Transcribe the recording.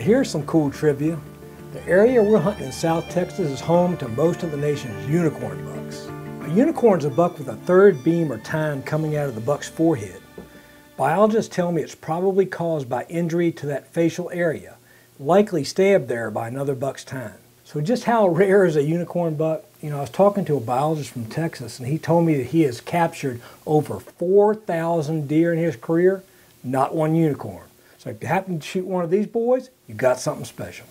here's some cool trivia. The area we're hunting in South Texas is home to most of the nation's unicorn bucks. A unicorn is a buck with a third beam or tine coming out of the buck's forehead. Biologists tell me it's probably caused by injury to that facial area, likely stabbed there by another buck's tine. So just how rare is a unicorn buck? You know, I was talking to a biologist from Texas and he told me that he has captured over 4,000 deer in his career, not one unicorn. So if you happen to shoot one of these boys, you got something special.